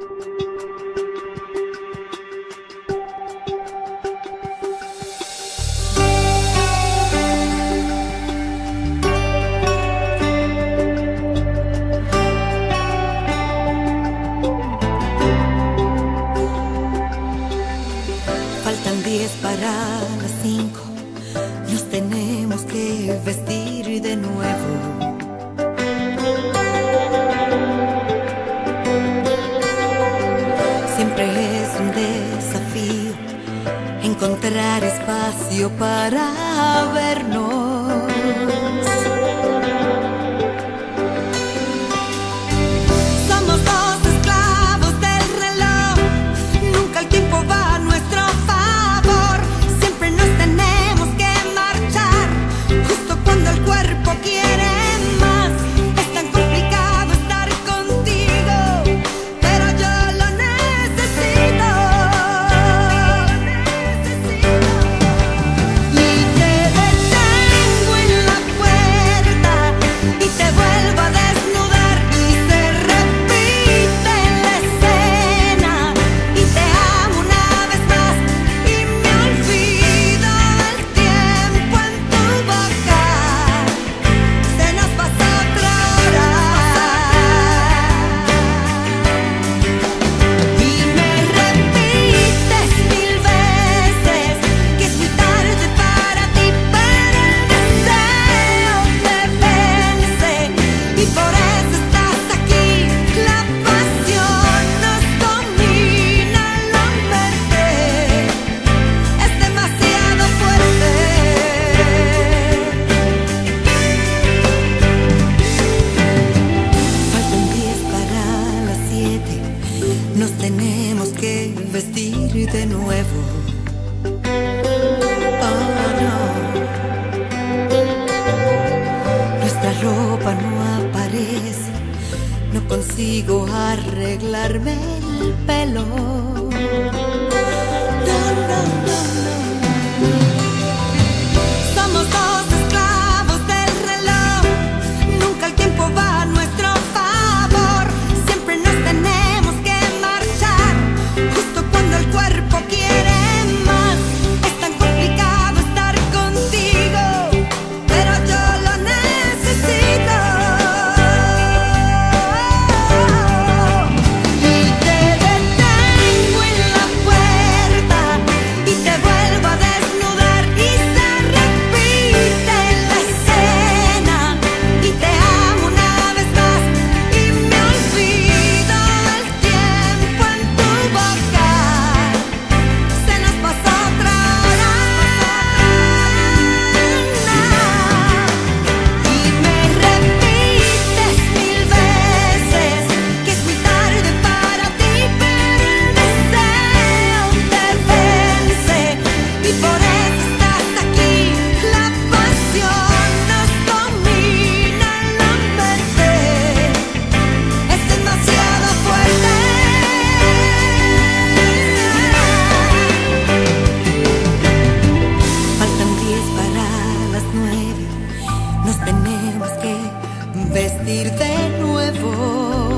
Faltan para las cinco, nos tenemos que vestir de nuevo. encontrar espacio para vernos. no consigo arreglarme el pelo. No, no, no, no. de nuevo.